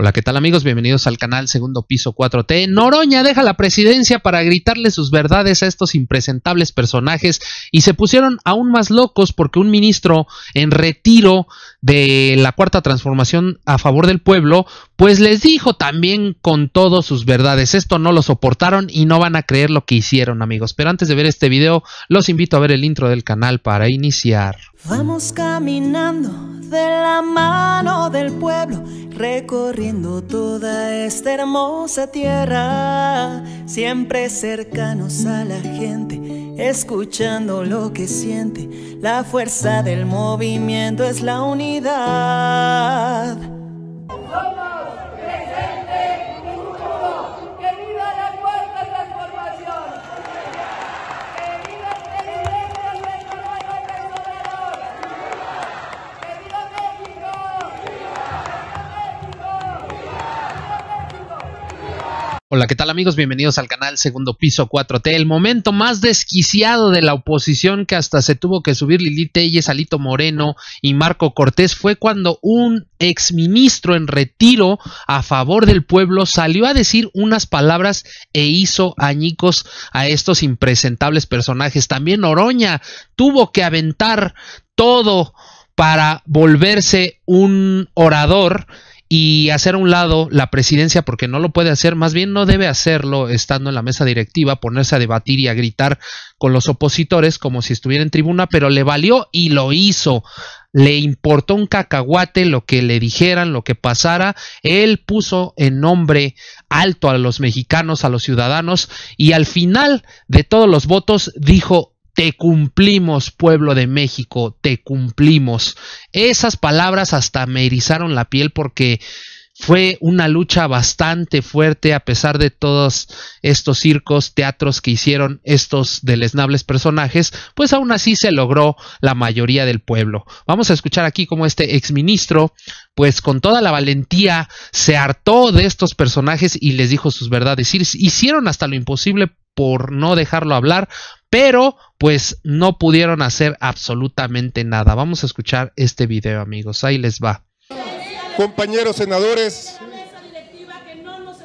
Hola, ¿qué tal amigos? Bienvenidos al canal Segundo Piso 4T. Noroña deja la presidencia para gritarle sus verdades a estos impresentables personajes y se pusieron aún más locos porque un ministro en retiro de la cuarta transformación a favor del pueblo, pues les dijo también con todas sus verdades. Esto no lo soportaron y no van a creer lo que hicieron amigos. Pero antes de ver este video, los invito a ver el intro del canal para iniciar. Vamos caminando de la mano del pueblo, recorriendo toda esta hermosa tierra, siempre cercanos a la gente, escuchando lo que siente. La fuerza del movimiento es la unidad. Hola, ¿qué tal amigos? Bienvenidos al canal Segundo Piso 4T. El momento más desquiciado de la oposición que hasta se tuvo que subir Lili Telles, Alito Moreno y Marco Cortés fue cuando un exministro en retiro a favor del pueblo salió a decir unas palabras e hizo añicos a estos impresentables personajes. También Oroña tuvo que aventar todo para volverse un orador y hacer a un lado la presidencia porque no lo puede hacer, más bien no debe hacerlo estando en la mesa directiva, ponerse a debatir y a gritar con los opositores como si estuviera en tribuna, pero le valió y lo hizo. Le importó un cacahuate lo que le dijeran, lo que pasara. Él puso en nombre alto a los mexicanos, a los ciudadanos, y al final de todos los votos dijo te cumplimos, pueblo de México, te cumplimos. Esas palabras hasta me erizaron la piel porque fue una lucha bastante fuerte a pesar de todos estos circos, teatros que hicieron estos deleznables personajes, pues aún así se logró la mayoría del pueblo. Vamos a escuchar aquí cómo este exministro, pues con toda la valentía, se hartó de estos personajes y les dijo sus verdades. Hicieron hasta lo imposible por no dejarlo hablar, pero pues no pudieron hacer absolutamente nada. Vamos a escuchar este video, amigos. Ahí les va. Compañeros senadores,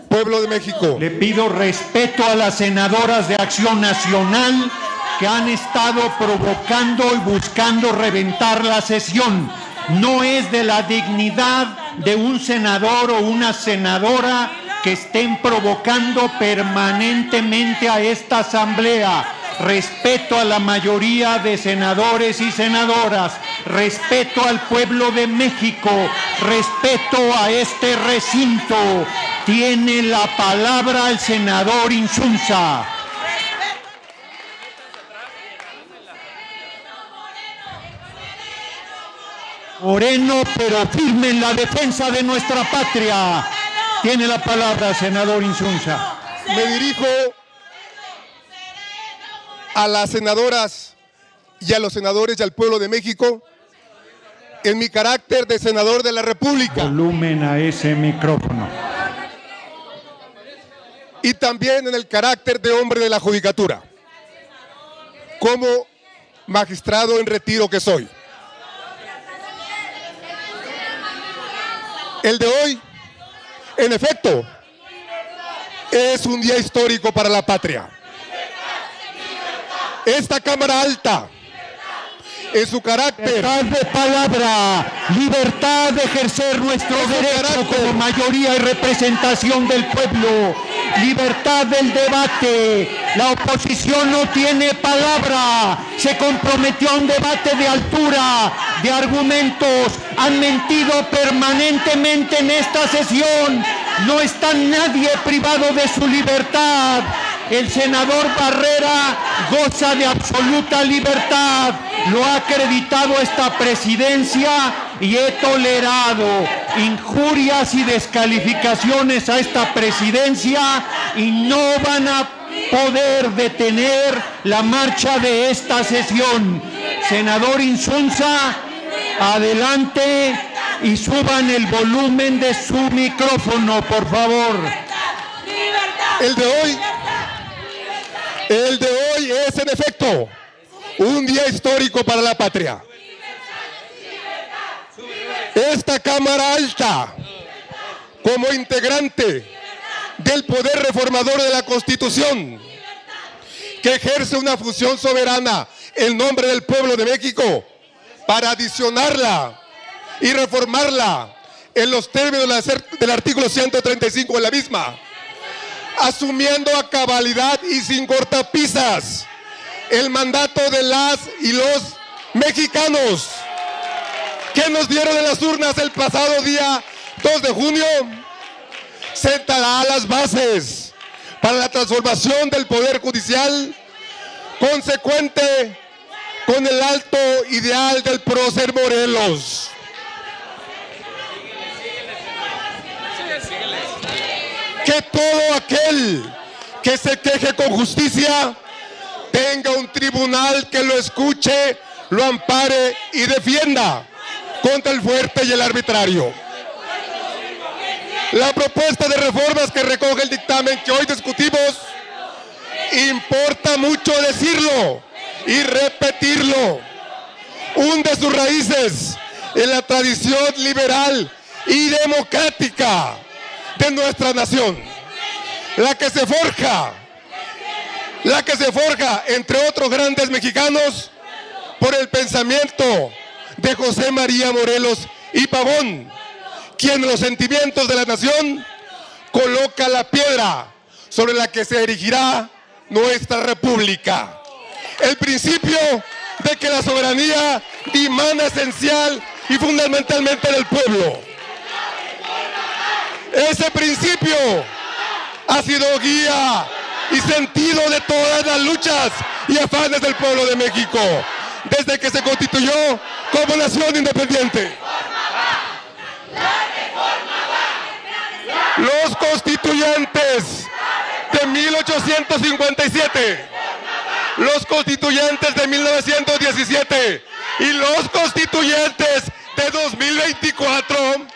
pueblo de México. Le pido respeto a las senadoras de Acción Nacional que han estado provocando y buscando reventar la sesión. No es de la dignidad de un senador o una senadora que estén provocando permanentemente a esta asamblea. Respeto a la mayoría de senadores y senadoras, respeto al pueblo de México, respeto a este recinto. Tiene la palabra el senador Insunza. Moreno, pero firme en la defensa de nuestra patria. Tiene la palabra, senador Insunza. Me dirijo a las senadoras y a los senadores y al pueblo de México en mi carácter de senador de la República. Volumen a ese micrófono. Y también en el carácter de hombre de la judicatura. Como magistrado en retiro que soy. El de hoy en efecto, es un día histórico para la patria. Esta Cámara Alta, en su carácter. Libertad de palabra, libertad de ejercer nuestro derecho como mayoría y representación del pueblo, libertad del debate. La oposición no tiene palabra, se comprometió a un debate de altura, de argumentos, han mentido permanentemente en esta sesión. No está nadie privado de su libertad. El senador Barrera goza de absoluta libertad. Lo ha acreditado esta presidencia y he tolerado injurias y descalificaciones a esta presidencia y no van a poder detener la marcha de esta sesión. Senador Insunza, adelante y suban el volumen de su micrófono, por favor. El de hoy, el de hoy es en efecto un día histórico para la patria. Esta Cámara Alta, como integrante del poder reformador de la Constitución, que ejerce una función soberana en nombre del pueblo de México para adicionarla y reformarla en los términos del artículo 135 de la misma, asumiendo a cabalidad y sin cortapisas el mandato de las y los mexicanos que nos dieron en las urnas el pasado día 2 de junio, sentará las bases para la transformación del Poder Judicial consecuente con el alto ideal del prócer Morelos. Que todo aquel que se queje con justicia tenga un tribunal que lo escuche, lo ampare y defienda contra el fuerte y el arbitrario. La propuesta de reformas que recoge el dictamen que hoy discutimos, importa mucho decirlo y repetirlo. Hunde sus raíces en la tradición liberal y democrática de nuestra nación. La que se forja, la que se forja entre otros grandes mexicanos por el pensamiento de José María Morelos y Pavón, quien en los sentimientos de la nación coloca la piedra sobre la que se erigirá nuestra república. El principio de que la soberanía dimana esencial y fundamentalmente del pueblo. Ese principio ha sido guía y sentido de todas las luchas y afanes del pueblo de México desde que se constituyó como nación independiente. Los constituyentes de 1857, los constituyentes de 1917 y los constituyentes de 2024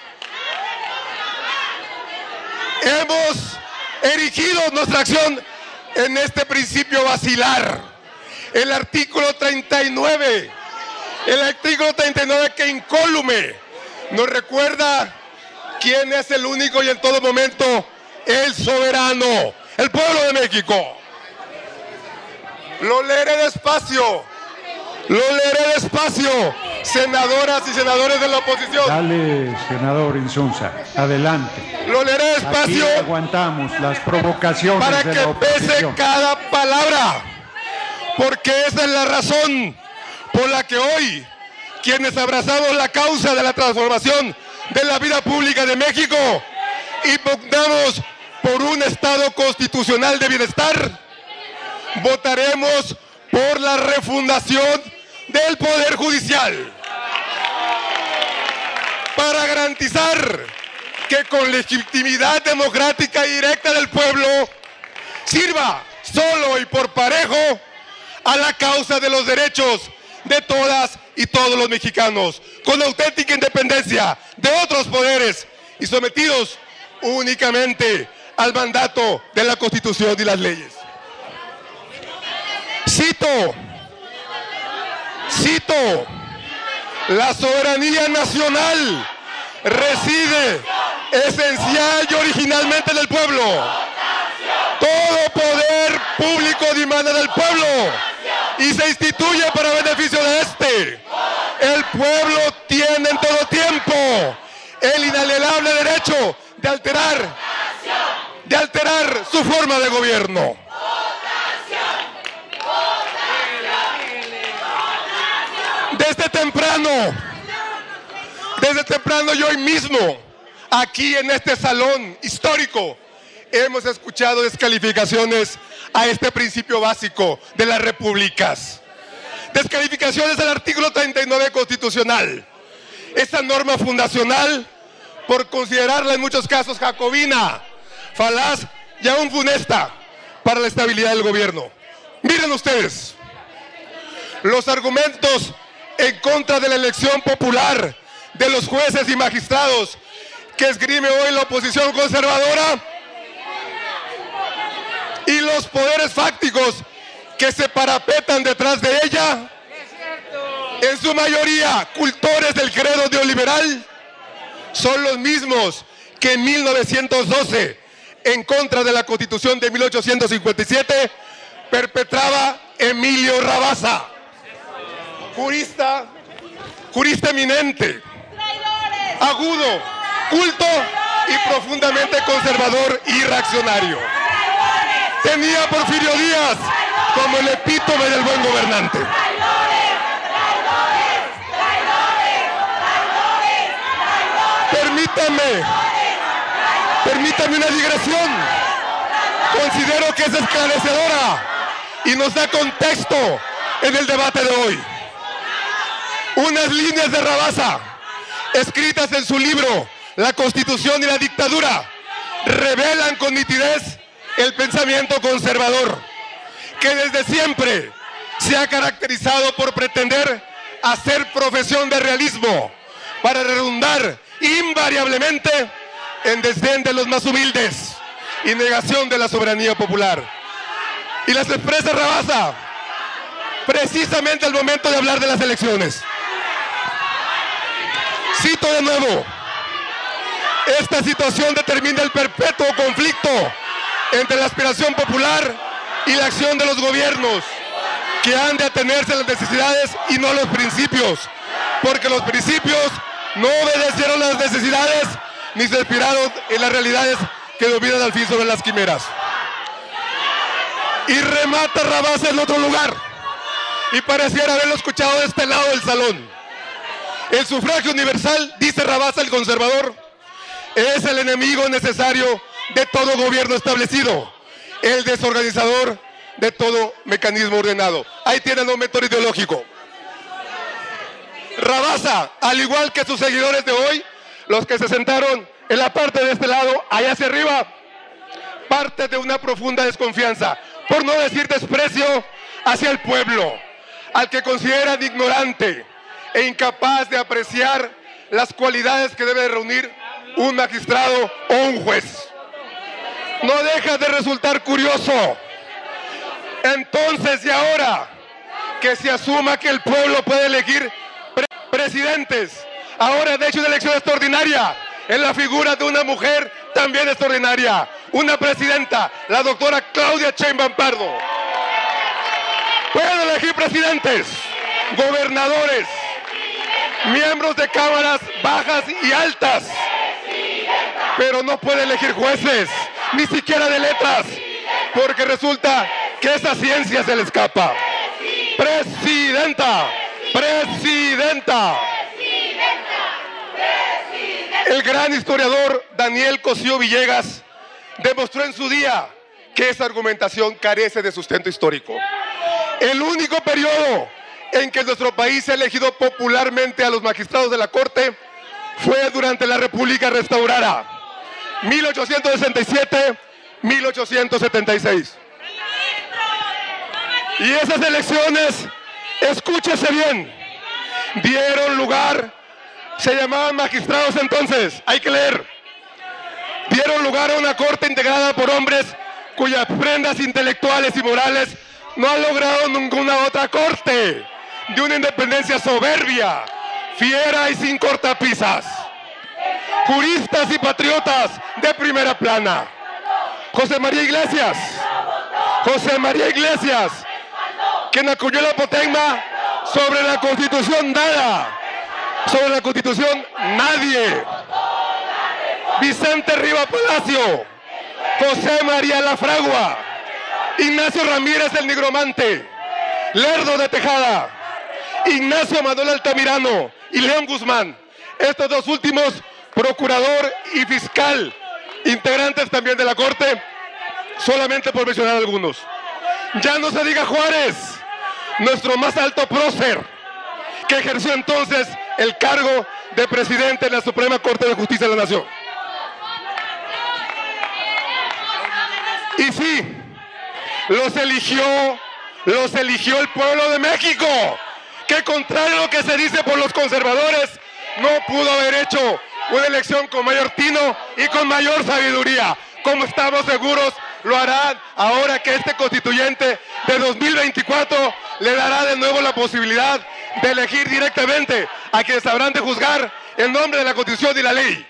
hemos erigido nuestra acción en este principio vacilar el artículo 39, el artículo 39 que incólume nos recuerda quién es el único y en todo momento el soberano, el pueblo de México. Lo leeré despacio, lo leeré despacio, senadoras y senadores de la oposición. Dale, senador Insunza, adelante. Lo leeré despacio. aguantamos las provocaciones para que pese cada palabra porque esa es la razón por la que hoy quienes abrazamos la causa de la transformación de la vida pública de México y pugnamos por un Estado constitucional de bienestar, votaremos por la refundación del Poder Judicial para garantizar que con legitimidad democrática y directa del pueblo sirva solo y por parejo a la causa de los derechos de todas y todos los mexicanos, con auténtica independencia de otros poderes y sometidos únicamente al mandato de la Constitución y las leyes. Cito, cito, la soberanía nacional reside esencial y originalmente en el pueblo. Todo poder público dimana del pueblo y se instituye para beneficio de este. El pueblo tiene en todo tiempo el inalienable derecho de alterar, de alterar su forma de gobierno. Desde desde temprano y hoy mismo, aquí en este salón histórico, hemos escuchado descalificaciones a este principio básico de las repúblicas. Descalificaciones al artículo 39 constitucional. Esta norma fundacional, por considerarla en muchos casos jacobina, falaz y aún funesta para la estabilidad del gobierno. Miren ustedes, los argumentos en contra de la elección popular de los jueces y magistrados que esgrime hoy la oposición conservadora y los poderes fácticos que se parapetan detrás de ella, en su mayoría cultores del credo neoliberal, son los mismos que en 1912, en contra de la constitución de 1857, perpetraba Emilio Rabasa, jurista, jurista eminente, agudo, culto y profundamente conservador y reaccionario. Tenía a Porfirio Díaz como el epítome del buen gobernante. Permítame, permítame una digresión. Considero que es esclarecedora y nos da contexto en el debate de hoy. Unas líneas de Rabasa, escritas en su libro La Constitución y la Dictadura, revelan con nitidez el pensamiento conservador, que desde siempre se ha caracterizado por pretender hacer profesión de realismo para redundar invariablemente en desdén de los más humildes y negación de la soberanía popular. Y las expresa Rabasa precisamente al momento de hablar de las elecciones. Cito de nuevo, esta situación determina el perpetuo conflicto entre la aspiración popular y la acción de los gobiernos, que han de atenerse a las necesidades y no a los principios, porque los principios no obedecieron las necesidades ni se inspiraron en las realidades que dominan al fin sobre las quimeras. Y remata Rabasa en otro lugar, y pareciera haberlo escuchado de este lado del salón. El sufragio universal, dice Rabasa el conservador, es el enemigo necesario de todo gobierno establecido, el desorganizador de todo mecanismo ordenado. Ahí tiene el momento ideológico. Rabasa, al igual que sus seguidores de hoy, los que se sentaron en la parte de este lado, allá hacia arriba, parte de una profunda desconfianza, por no decir desprecio hacia el pueblo, al que consideran ignorante e incapaz de apreciar las cualidades que debe reunir un magistrado o un juez. No deja de resultar curioso. Entonces y ahora que se asuma que el pueblo puede elegir presidentes, ahora de hecho una elección extraordinaria, en la figura de una mujer también extraordinaria, una presidenta, la doctora Claudia Sheinbaum Pardo. Pueden elegir presidentes, gobernadores, miembros de cámaras bajas y altas, pero no puede elegir jueces, ni siquiera de letras, porque resulta que esa ciencia se le escapa. Presidenta, presidenta. El gran historiador Daniel Cosío Villegas demostró en su día que esa argumentación carece de sustento histórico. El único periodo en que nuestro país ha elegido popularmente a los magistrados de la Corte fue durante la República Restaurada, 1867-1876. Y esas elecciones, escúchese bien, dieron lugar, se llamaban magistrados entonces, hay que leer, dieron lugar a una corte integrada por hombres cuyas prendas intelectuales y morales no han logrado ninguna otra corte, de una independencia soberbia, fiera y sin cortapisas. Juristas y patriotas de primera plana. José María Iglesias, José María Iglesias, quien acuñó la potema sobre la constitución nada, sobre la constitución nadie. Vicente Riva Palacio, José María Lafragua, Ignacio Ramírez el Nigromante, Lerdo de Tejada, Ignacio Manuel Altamirano y León Guzmán. Estos dos últimos, procurador y fiscal, integrantes también de la Corte, solamente por mencionar algunos. Ya no se diga Juárez, nuestro más alto prócer, que ejerció entonces el cargo de presidente de la Suprema Corte de Justicia de la Nación. Y sí, los eligió, los eligió el pueblo de México, contrario a lo que se dice por los conservadores, no pudo haber hecho una elección con mayor tino y con mayor sabiduría, como estamos seguros lo harán ahora que este constituyente de 2024 le dará de nuevo la posibilidad de elegir directamente a quienes habrán de juzgar en nombre de la constitución y la ley.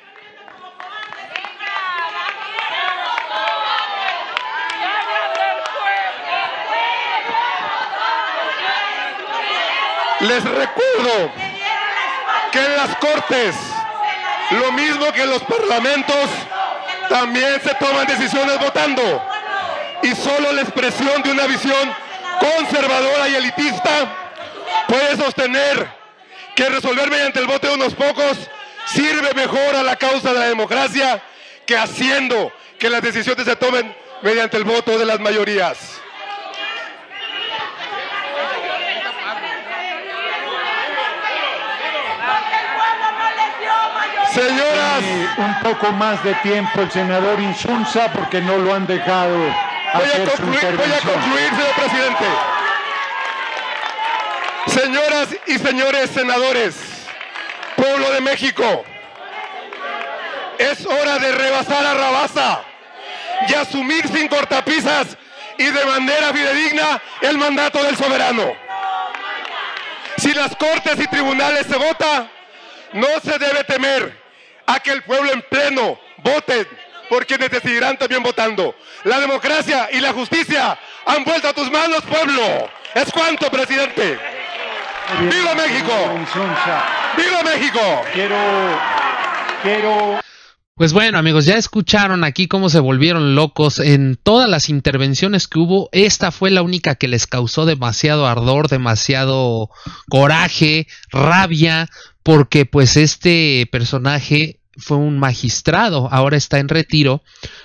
Les recuerdo que en las cortes, lo mismo que en los parlamentos, también se toman decisiones votando. Y solo la expresión de una visión conservadora y elitista puede sostener que resolver mediante el voto de unos pocos sirve mejor a la causa de la democracia que haciendo que las decisiones se tomen mediante el voto de las mayorías. Señoras, un poco más de tiempo el senador Insunza porque no lo han dejado voy hacer a su concluir, voy a intervención. concluir, señor presidente. Señoras y señores senadores, pueblo de México, es hora de rebasar a Rabasa y asumir sin cortapisas y de manera fidedigna el mandato del soberano. Si las cortes y tribunales se vota, no se debe temer a que el pueblo en pleno vote por quienes decidirán también votando. La democracia y la justicia han vuelto a tus manos, pueblo. Es cuanto, presidente. ¡Viva México! ¡Viva México! Quiero, quiero Pues bueno, amigos, ya escucharon aquí cómo se volvieron locos en todas las intervenciones que hubo. Esta fue la única que les causó demasiado ardor, demasiado coraje, rabia, porque pues este personaje fue un magistrado, ahora está en retiro,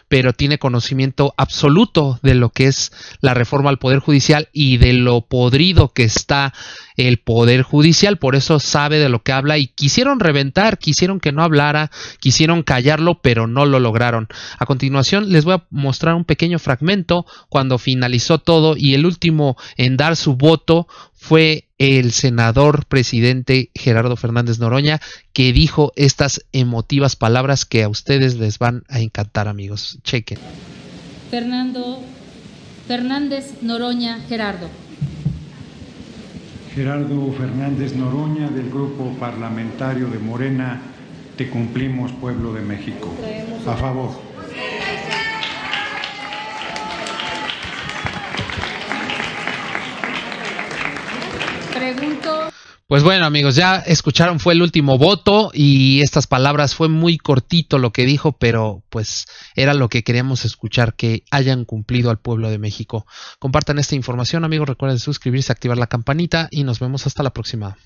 pero tiene conocimiento absoluto de lo que es la reforma al Poder Judicial y de lo podrido que está el Poder Judicial, por eso sabe de lo que habla y quisieron reventar, quisieron que no hablara, quisieron callarlo, pero no lo lograron. A continuación les voy a mostrar un pequeño fragmento cuando finalizó todo y el último en dar su voto fue el senador presidente Gerardo Fernández Noroña que dijo estas emotivas palabras que a ustedes les van a encantar amigos. Chequen. Fernando Fernández Noroña Gerardo. Gerardo Fernández Noroña del Grupo Parlamentario de Morena, te cumplimos pueblo de México. A favor. Pregunto Pues bueno amigos, ya escucharon, fue el último voto y estas palabras fue muy cortito lo que dijo, pero pues era lo que queríamos escuchar, que hayan cumplido al pueblo de México. Compartan esta información amigos, recuerden suscribirse, activar la campanita y nos vemos hasta la próxima.